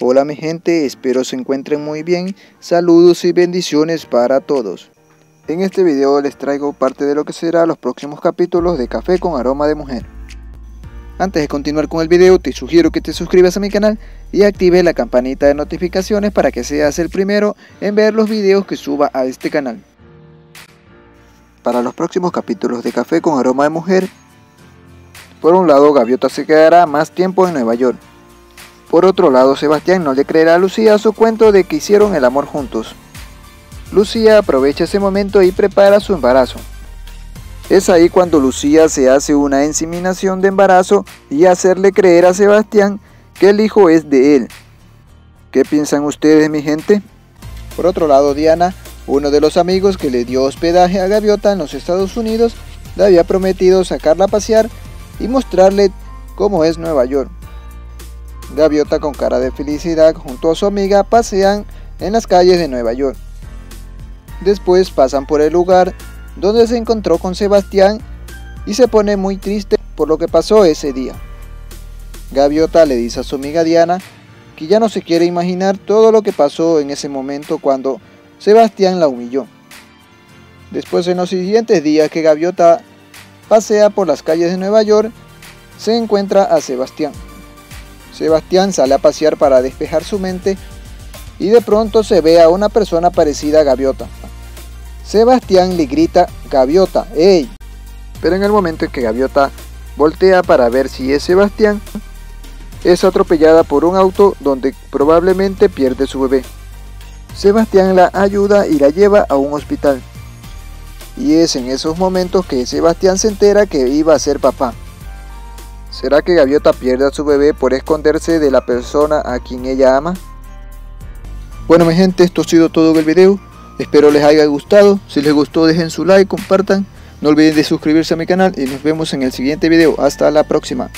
Hola mi gente, espero se encuentren muy bien. Saludos y bendiciones para todos. En este video les traigo parte de lo que será los próximos capítulos de Café con Aroma de Mujer. Antes de continuar con el video, te sugiero que te suscribas a mi canal y actives la campanita de notificaciones para que seas el primero en ver los videos que suba a este canal. Para los próximos capítulos de Café con Aroma de Mujer, por un lado Gaviota se quedará más tiempo en Nueva York por otro lado, Sebastián no le creerá a Lucía su cuento de que hicieron el amor juntos. Lucía aprovecha ese momento y prepara su embarazo. Es ahí cuando Lucía se hace una inseminación de embarazo y hacerle creer a Sebastián que el hijo es de él. ¿Qué piensan ustedes, mi gente? Por otro lado, Diana, uno de los amigos que le dio hospedaje a Gaviota en los Estados Unidos, le había prometido sacarla a pasear y mostrarle cómo es Nueva York. Gaviota con cara de felicidad junto a su amiga pasean en las calles de Nueva York. Después pasan por el lugar donde se encontró con Sebastián y se pone muy triste por lo que pasó ese día. Gaviota le dice a su amiga Diana que ya no se quiere imaginar todo lo que pasó en ese momento cuando Sebastián la humilló. Después en los siguientes días que Gaviota pasea por las calles de Nueva York, se encuentra a Sebastián. Sebastián sale a pasear para despejar su mente y de pronto se ve a una persona parecida a Gaviota. Sebastián le grita Gaviota, ¡ey! Pero en el momento en que Gaviota voltea para ver si es Sebastián, es atropellada por un auto donde probablemente pierde su bebé. Sebastián la ayuda y la lleva a un hospital. Y es en esos momentos que Sebastián se entera que iba a ser papá. ¿Será que Gaviota pierde a su bebé por esconderse de la persona a quien ella ama? Bueno mi gente, esto ha sido todo el video. Espero les haya gustado. Si les gustó dejen su like, compartan. No olviden de suscribirse a mi canal y nos vemos en el siguiente video. Hasta la próxima.